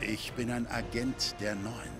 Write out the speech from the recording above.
Ich bin ein Agent der Neuen.